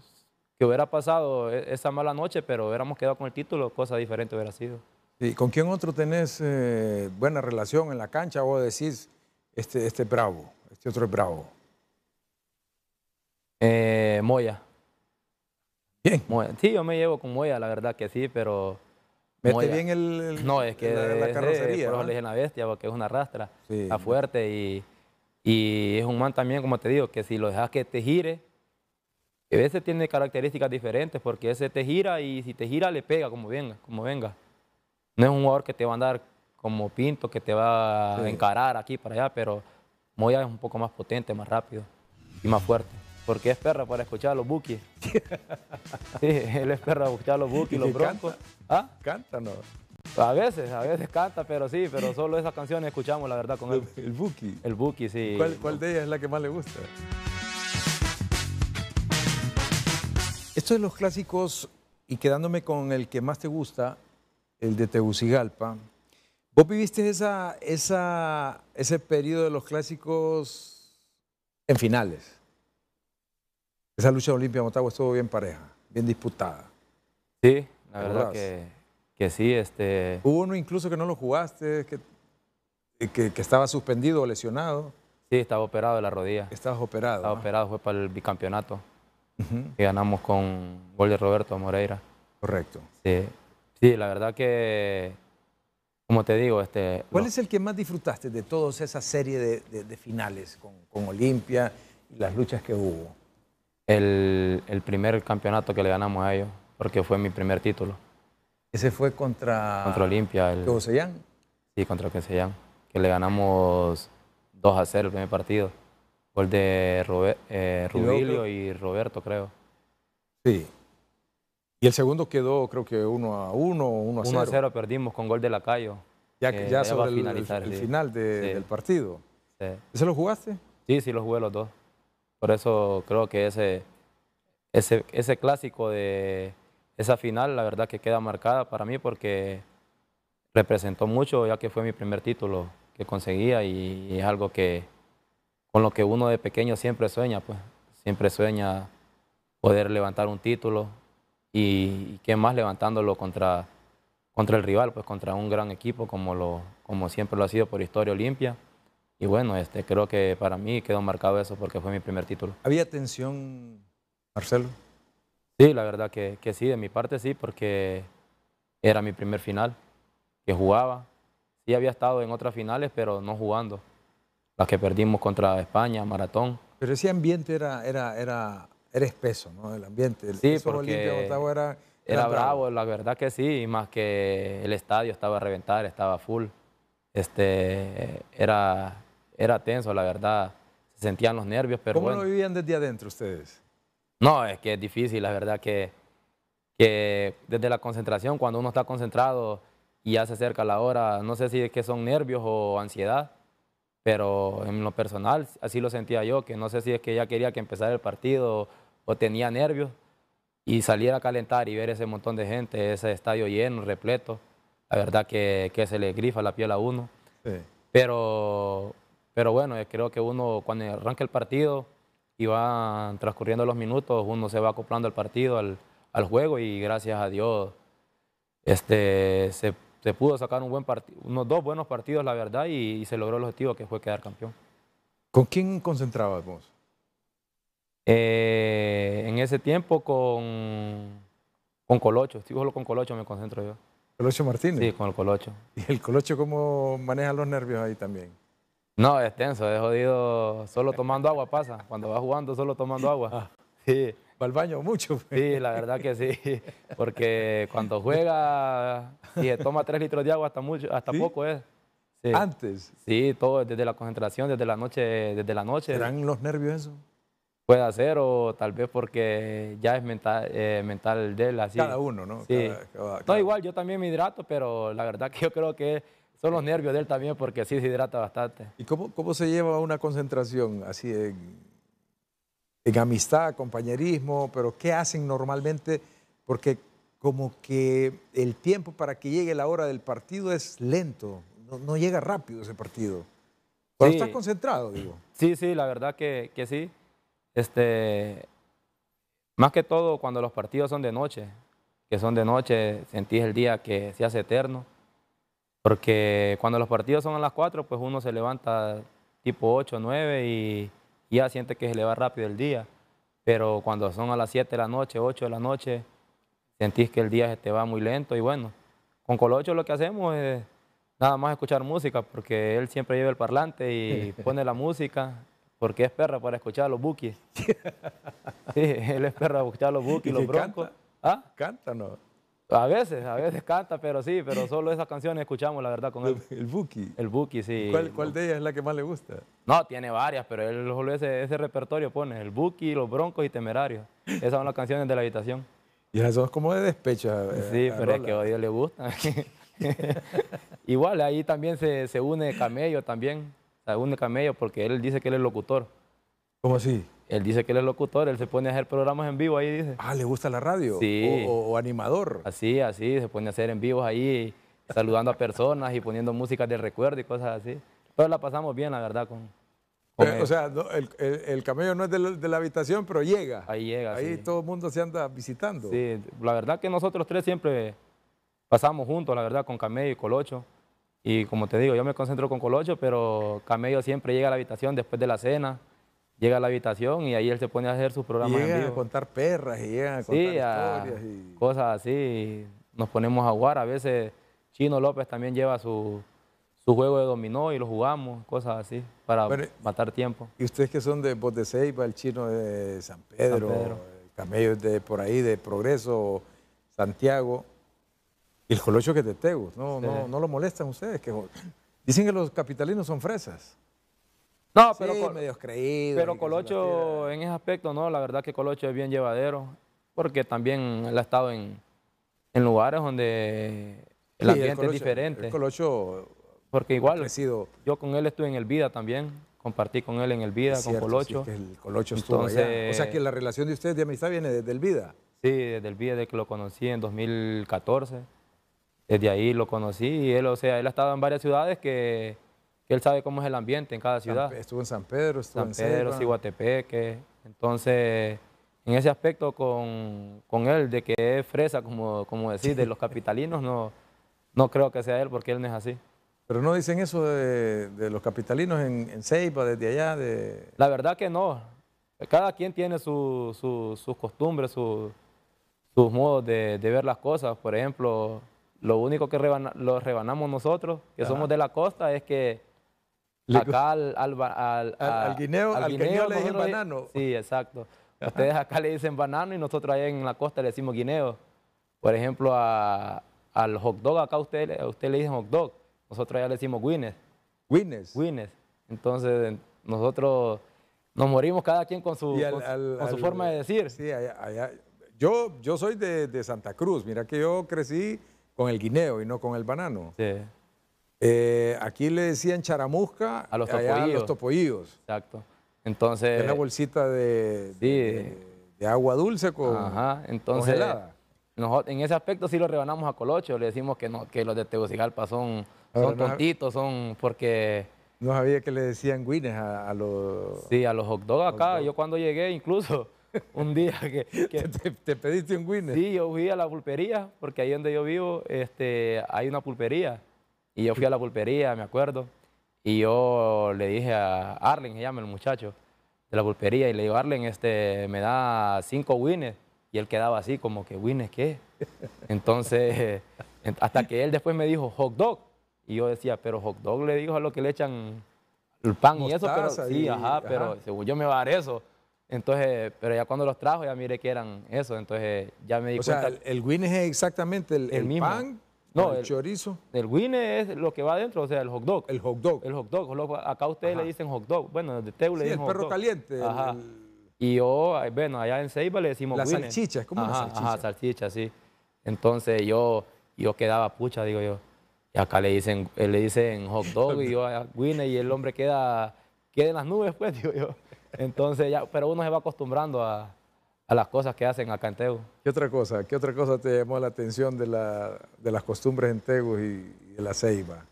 Que hubiera pasado e- esa mala noche, pero hubiéramos quedado con el título, cosa diferente hubiera sido. Sí, ¿Con quién otro tenés eh, buena relación en la cancha o decís, este, este es bravo, este otro es bravo? Eh, Moya. Bien. Moya. Sí, yo me llevo con Moya, la verdad que sí, pero... Mete Moya- bien el, el- No, es que la, la carrocería. por le dije la bestia, porque es una rastra, Sí. está fuerte y, y es un man también, como te digo, que si lo dejas que te gire, a veces tiene características diferentes, porque ese te gira y si te gira le pega como venga, como venga. No es un jugador que te va a andar como pinto, que te va a Sí. encarar aquí para allá, pero Moya es un poco más potente, más rápido y más fuerte. Porque es perra para escuchar a los bookies. sí, él es perra para escuchar a los bookies, ¿Y los broncos. canta? ¿Ah? Canta, ¿no? A veces, a veces canta, pero sí, pero solo esas canciones escuchamos, la verdad, con él. El Buki. El Buki, sí. ¿Cuál, cuál de ellas es la que más le gusta? Esto de los clásicos, y quedándome con el que más te gusta, el de Tegucigalpa. ¿Vos viviste esa, esa, ese periodo de los clásicos en finales? Esa lucha de Olimpia Motagua estuvo bien pareja, bien disputada. Sí, la ¿Te verdad que, que sí, este... Hubo uno incluso que no lo jugaste, que, que, que estaba suspendido o lesionado, Sí, estaba operado de la rodilla. estabas operado. Estaba ¿no? operado, fue para el bicampeonato, Ujú, que ganamos con gol de Roberto Moreira. Correcto. Sí, sí, la verdad que, como te digo, este... ¿Cuál lo- es el que más disfrutaste de toda esa serie de, de- de finales con, con Olimpia y las luchas que hubo? el, el primer campeonato que le ganamos a ellos, porque fue mi primer título. Ese fue contra, Contra Olimpia, el, Tegucigalpa. sí, contra Quesellán, que le ganamos 2 a 0 el primer partido. Gol de eh, Y Rubilio y Roberto, creo. Sí. Y el segundo quedó, creo que 1 a 1 o 1 a 0. 1 a 0 perdimos con gol de Lacayo. Ya, que ya va sobre el, finalizar, el sí. final de- Sí. del partido. Sí. ¿Ese lo jugaste? Sí, sí, los jugué los dos. Por eso creo que ese, ese, ese clásico de esa final, la verdad que queda marcada para mí porque representó mucho, ya que fue mi primer título que conseguía y es algo que con lo que uno de pequeño siempre sueña, pues siempre sueña poder levantar un título y, y qué más levantándolo contra, contra el rival, pues contra un gran equipo como, lo, como siempre lo ha sido por historia Olimpia. Y bueno, este, creo que para mí quedó marcado eso porque fue mi primer título. ¿Había tensión, Marcelo? Sí, la verdad que, que sí, de mi parte sí, porque era mi primer final que jugaba. Sí había estado en otras finales, pero no jugando. Las que perdimos contra España, Maratón. Pero ese ambiente era, era, era, era espeso, ¿no? El ambiente. El, Sí, esos porque Motagua era, Era bravo, la verdad que sí, y más que el estadio estaba a reventar, estaba full. Este, era, era tenso, la verdad. Se sentían los nervios, pero ¿Cómo bueno. lo vivían desde adentro ustedes? No, es que es difícil, la verdad que, que desde la concentración, cuando uno está concentrado y ya se acerca la hora, no sé si es que son nervios o ansiedad, pero en lo personal así lo sentía yo, que no sé si es que ya quería que empezara el partido o tenía nervios y salir a calentar y ver ese montón de gente, ese estadio lleno, repleto, la verdad que, que se le grifa la piel a uno. Sí. Pero, pero bueno, eh, creo que uno cuando arranca el partido y van transcurriendo los minutos, uno se va acoplando al partido, al, al juego y gracias a Dios este, se, se pudo sacar un buen partido, unos dos buenos partidos, la verdad, y, y se logró el objetivo que fue quedar campeón. ¿Con quién concentrabas vos? Eh, en ese tiempo con, con Colocho, sí, solo con Colocho me concentro yo. Colocho Martínez. Sí, con el Colocho. ¿Y el Colocho cómo maneja los nervios ahí también? No, es tenso, es jodido. Solo tomando agua pasa. Cuando va jugando, solo tomando agua. Sí, Va al baño mucho. pues. sí, la verdad que sí. Porque cuando juega, si se toma tres litros de agua, hasta mucho, hasta ¿Sí? poco es. Sí. Antes. Sí, todo desde la concentración, desde la noche, desde la noche ¿Serán los nervios eso? puede hacer o tal vez porque ya es mental, eh, mental de él así. Cada uno, ¿no? Sí. Cada- cada- No, igual yo también me hidrato, pero la verdad que yo creo que son los nervios de él también porque sí se hidrata bastante. ¿Y cómo, cómo se lleva una concentración así en, en amistad, compañerismo? Pero ¿qué hacen normalmente? Porque como que el tiempo para que llegue la hora del partido es lento, no, no llega rápido ese partido. Cuando Sí. estás concentrado, digo. Sí, sí, la verdad que, que sí. Este, más que todo cuando los partidos son de noche, que son de noche, sentís el día que se hace eterno. Porque cuando los partidos son a las 4, pues uno se levanta tipo 8, 9 y ya siente que se le va rápido el día. Pero cuando son a las 7 de la noche, 8 de la noche, sentís que el día se te va muy lento. Y bueno, con Colocho lo que hacemos es nada más escuchar música, porque él siempre lleva el parlante y pone la música, porque es perra para escuchar a los bookies. Sí, él es perra para escuchar a los ¿Y bookies, los broncos. canta? ¿Ah? Canta, ¿no? A veces, a veces canta, pero sí, pero solo esas canciones escuchamos, la verdad, con él. El Buki. El Buki, sí. ¿Cuál, cuál de ellas es la que más le gusta? No, tiene varias, pero él solo ese, ese repertorio pone, el Buki, los Broncos y Temerarios. Esas son las canciones de la habitación. Y esas son como de despecha. eh, Sí, la pero es que rola. a Dios le gusta. Igual, ahí también se, se une Camello también. Se une Camello porque él dice que él es locutor. ¿Cómo así? Él dice que él es locutor, él se pone a hacer programas en vivo ahí, dice. Ah, ¿le gusta la radio? Sí. O, o- o animador. Así, así, se pone a hacer en vivos ahí, saludando a personas y poniendo música de recuerdo y cosas así. Todos la pasamos bien, la verdad, con, Eh, o sea, no, el, el- el camello no es de la, de la habitación, pero llega. Ahí llega, Ahí sí. todo el mundo se anda visitando. Sí, la verdad que nosotros tres siempre pasamos juntos, la verdad, con Camello y Colocho. Y como te digo, yo me concentro con Colocho, pero Camello siempre llega a la habitación después de la cena, llega a la habitación y ahí él se pone a hacer sus Y programas en llegan a vivo. contar perras y llegan a contar Sí, a historias. Y... cosas así, y nos ponemos a jugar. A veces Chino López también lleva su, su juego de dominó y lo jugamos, cosas así, para Bueno, matar tiempo. Y ustedes que son de Voz de Ceiba, el chino de San Pedro, Pedro. el camello de por ahí, de Progreso, Santiago, y el colocho que es de Tegus. No, Sí. no, no lo molestan ustedes. Que... Dicen que los capitalinos son fresas. No, pero, medios creídos. pero Colocho en ese aspecto, no, la verdad que Colocho es bien llevadero, porque también él ha estado en, en lugares donde el. Sí, ambiente Colocho- es diferente. El colocho Porque igual, crecido. yo con él estuve en el Vida también, compartí con él en el Vida, es con cierto, Colocho. sí, que el colocho estuvo allá. O sea Entonces- que la relación de ustedes de amistad viene desde el vida. Sí, desde el Vida de que lo conocí en 2014. Desde ahí lo conocí y él, o sea, él ha estado en varias ciudades que él sabe cómo es el ambiente en cada ciudad. Estuvo en San Pedro, estuvo San en Pedro. Ciguatepeque. Entonces, en ese aspecto con, con él, de que es fresa, como, como decir, de los capitalinos, no, no creo que sea él, porque él no es así. Pero no dicen eso de, de los capitalinos en, en Ceiba, desde allá, de... La verdad que no. Cada quien tiene su- su- sus costumbres, su- sus modos de, de ver las cosas. Por ejemplo, lo único que rebana- lo rebanamos nosotros, que Ajá. somos de la costa, es que Le- acá al, al, al- Al- a- al guineo- al guineo le dicen banano. Sí, exacto. Ustedes acá le dicen banano y nosotros allá en la costa le decimos guineo. Por ejemplo, a- al hot dog acá usted, a usted le dicen hot dog. Nosotros allá le decimos guines. Winnes. Winnes. Entonces, nosotros nos morimos cada quien con su, Y al- con, al- con su al- forma de decir. Sí, allá, allá- Yo, yo soy de, de Santa Cruz. Mira que yo crecí con el guineo y no con el banano. Sí, Eh, aquí le decían charamusca A los a topollillos. los topollillos. exacto. Entonces, Es la bolsita de, sí. de- de agua dulce con ajá, entonces congelada. noso- en ese aspecto sí lo rebanamos a Colocho, le decimos que no, que los de Tegucigalpa son, Ahora, son tontitos, son porque No sabía que le decían Winnes a, a los... sí, a los hot dogs acá, Hot dog. yo cuando llegué incluso un día que, que- ¿Te, te pediste un Winnes? Sí, yo fui a la pulpería, porque ahí donde yo vivo este, hay una pulpería. Y yo fui a la pulpería, me acuerdo. Y yo le dije a Arlen, se llama el muchacho de la pulpería, y le digo, Arlen, este, me da cinco wines. Y él quedaba así, como que, ¿wines qué? Entonces, en- hasta que él después me dijo, hot dog. Y yo decía, pero hot dog le dijo a lo que le echan el pan y eso, pero Mostaza sí, y- ajá, pero ajá. según yo me va a dar eso. Entonces, pero ya cuando los trajo ya miré que eran eso, entonces ya me di O sea, cuenta. el, el Winnes es exactamente el, El el mismo. pan, No, el, el- chorizo, El winne es lo que va adentro, o sea, el hot dog. el hot dog. El hot dog. Acá ustedes Ajá. le dicen hot dog. Bueno, de Teu le sí, dicen el hot perro dog. caliente. Ajá. el- Y yo, bueno, allá en Ceiba le decimos La salchicha, es como una Ajá, salchicha. Ajá, salchicha, sí. Entonces yo, yo quedaba pucha, digo yo. Y acá le dicen, eh, le dicen hot dog y yo a winne y el hombre queda, queda en las nubes, pues, digo yo. Entonces ya, pero uno se va acostumbrando a, a las cosas que hacen acá en Tegu. ¿Qué otra cosa? ¿Qué otra cosa te llamó la atención de, la, de las costumbres en Tegu y, de la ceiba?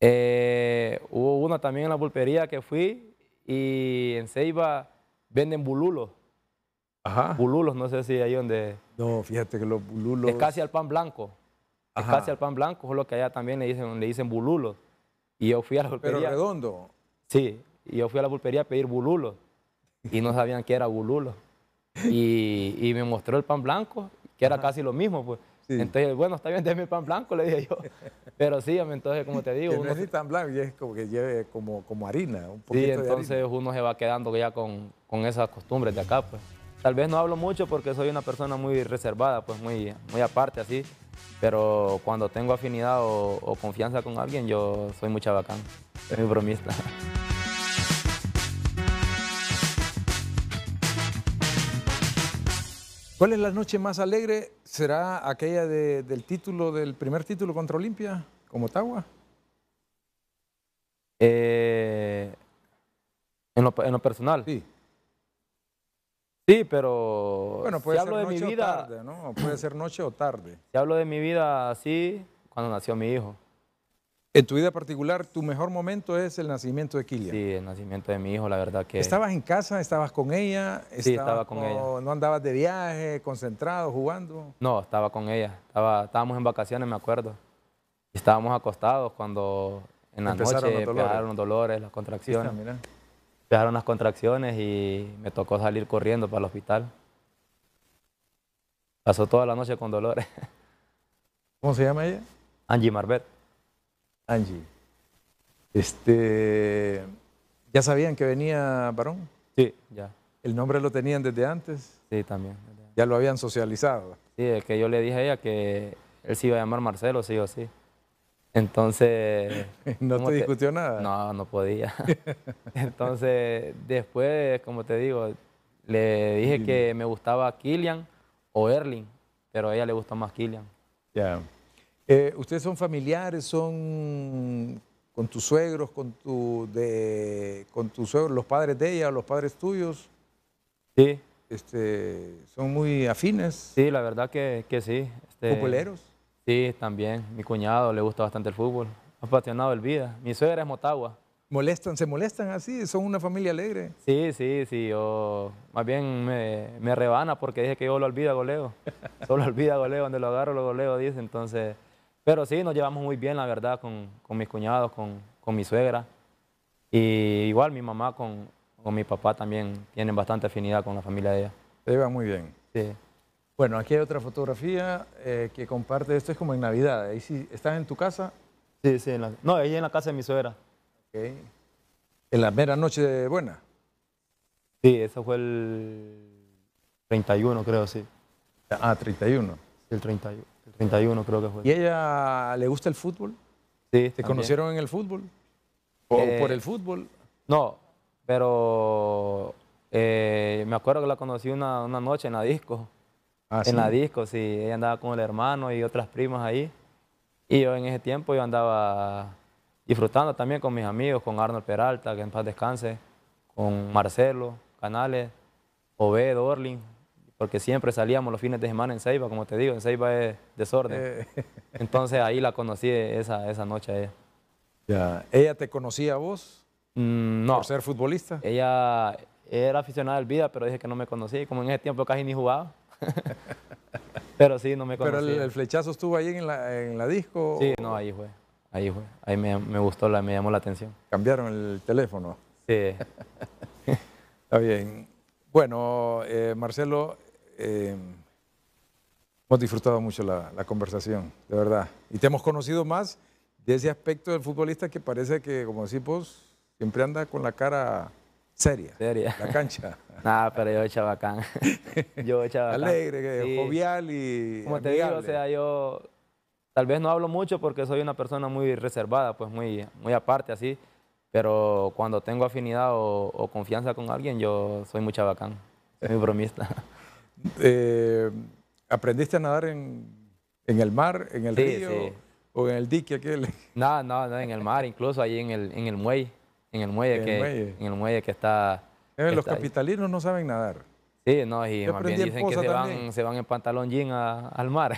Eh, hubo una también en la pulpería que fui y en Ceiba venden bululos. Ajá. Bululos, no sé si ahí donde... No, fíjate que los bululos... Es casi al pan blanco. Es Ajá. casi al pan blanco, solo que allá también le dicen, le dicen bululos. Y yo fui a la Pero pulpería. redondo. Sí, y yo fui a la pulpería a pedir bululos y no sabían que era bululo. Y, y me mostró el pan blanco, que era casi lo mismo, pues. Sí. Entonces, bueno, está bien, déme el pan blanco, le dije yo. Pero sí, entonces, como te digo, Que no uno, es ni tan blanco, es como que lleve como, como harina, un sí, poquito de entonces harina. uno se va quedando ya con, con esas costumbres de acá, pues. Tal vez no hablo mucho porque soy una persona muy reservada, pues muy, muy aparte así, pero cuando tengo afinidad o, o confianza con alguien, yo soy muy chabacán, soy muy bromista. ¿Cuál es la noche más alegre? ¿Será aquella de- del título, del primer título contra Olimpia, como Tagua? Eh, en, lo, en lo personal. Sí. Sí, pero Bueno, puede si ser hablo de noche o tarde, ¿no? Puede ser noche o tarde. si hablo de mi vida así, cuando nació mi hijo. En tu vida particular, tu mejor momento es el nacimiento de Kilian. Sí, el nacimiento de mi hijo, la verdad que ¿Estabas en casa? ¿Estabas con ella? Sí, ¿Estabas estaba con ella. ¿No andabas de viaje, concentrado, jugando? no, estaba con ella. Estaba, estábamos en vacaciones, me acuerdo. Estábamos acostados cuando en la Empezaron noche los empezaron los dolores, las está, contracciones. Empezaron las contracciones y me tocó salir corriendo para el hospital. Pasó toda la noche con dolores. ¿Cómo se llama ella? Angie Marbet. Angie. Este, ¿Ya sabían que venía varón? Sí, ya. ¿El nombre lo tenían desde antes? Sí, también. Ya lo habían socializado. Sí, es que yo le dije a ella que él se iba a llamar Marcelo, sí o sí. Entonces... ¿No ¿cómo te discutió nada? No, no podía. Entonces, después, como te digo, le dije que me gustaba Killian o Erling, pero a ella le gusta más Killian. Ya. Eh, ¿Ustedes son familiares? ¿Son con tus suegros, con, tu, de, con tus suegros, los padres de ella, los padres tuyos? Sí, Este, ¿Son muy afines? sí, la verdad que, que sí. Este, ¿Futboleros? Sí, también. Mi cuñado le gusta bastante el fútbol. Apasionado del vida. Mi suegra es Motagua. ¿Molestan? ¿Se molestan así? ¿Son una familia alegre? Sí, sí, sí. Yo más bien me, me rebana porque dije que yo lo olvida goleo. Solo olvida goleo, donde lo agarro lo goleo, dice. Entonces, pero sí, nos llevamos muy bien, la verdad, con, con mis cuñados, con, con mi suegra. Y igual mi mamá con, con mi papá también tienen bastante afinidad con la familia de ella. Se llevan muy bien. Sí. Bueno, aquí hay otra fotografía eh, que comparte. Esto es como en Navidad. Ahí sí, ¿Estás en tu casa? Sí, sí. en la- no, ella en la casa de mi suegra. Ok. En la mera noche de buena. Sí, eso fue el 31, creo, sí. Ah, 31. El 31, el 31 creo que fue. ¿Y ella le gusta el fútbol? Sí, ¿Te también. conocieron en el fútbol? ¿O Eh, por el fútbol? No, pero eh, me acuerdo que la conocí una, una noche en la disco. Ah, en la disco, sí. Ella andaba con el hermano y otras primas ahí. Y yo en ese tiempo yo andaba disfrutando también con mis amigos, con Arnold Peralta, que en paz descanse, con Marcelo Canales, Obed, Orlin, porque siempre salíamos los fines de semana en Ceiba, como te digo, en Ceiba es desorden. Eh, Entonces ahí la conocí esa, esa noche a ella. ya. ¿Ella te conocía a vos Mm, no, por ser futbolista? ella era aficionada al vida, pero dije que no me conocía y como en ese tiempo casi ni jugaba. pero sí, no me Pero conocía. el, el flechazo estuvo ahí en la, en la disco. Sí, o no, ahí fue. Ahí fue. Ahí me, me gustó, la, me llamó la atención. Cambiaron el teléfono. Sí. Está bien. Bueno, eh, Marcelo, eh, hemos disfrutado mucho la, la conversación, de verdad. Y te hemos conocido más de ese aspecto del futbolista que parece que, como decís vos, siempre anda con la cara seria. Seria. La cancha. Nada, pero yo chabacán. yo chabacán. Alegre, que Sí. jovial y Como te digo, o amigable. sea, yo tal vez no hablo mucho porque soy una persona muy reservada, pues muy, muy aparte así. Pero cuando tengo afinidad o, o confianza con alguien, yo soy muy chabacán. Soy muy bromista. Eh, ¿Aprendiste a nadar en, en, el mar, en el río o en el dique aquel? No, no, no, en el mar, incluso ahí en el, en el muelle, en el muelle, que. En el muelle que está... Eh, los está capitalinos no saben nadar. Sí, no, y más bien dicen que se van, se van, en pantalón jean al mar.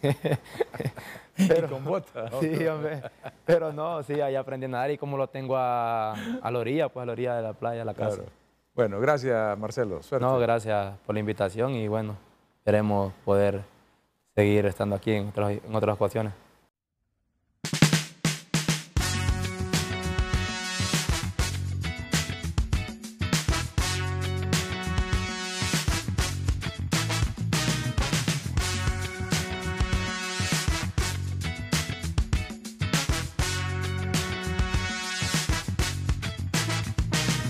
pero, y con botas. Sí, hombre. Pero no, sí, ahí aprendí a nadar y como lo tengo a, a, la orilla, pues a la orilla de la playa, a la casa. Bueno, gracias Marcelo. Suerte. No, gracias por la invitación y bueno, queremos poder seguir estando aquí en otras, en otras ocasiones.